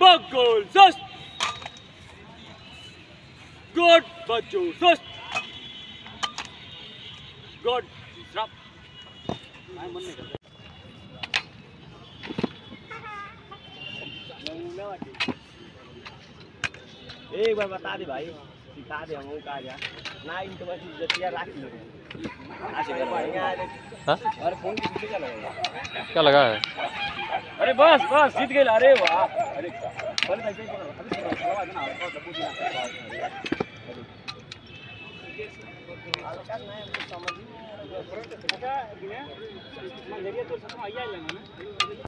Good. Bug goal. Just. Good. Baju. Just. Good. Drop. एक बार बता दे भाई सिखा दे हम का जा ना इनके पास जतिया रख लो ऐसे कर भाई हाँ? और फोन के पीछे क्या लगेगा क्या लगा है अरे बस बस जीत गए अरे वाह। अरे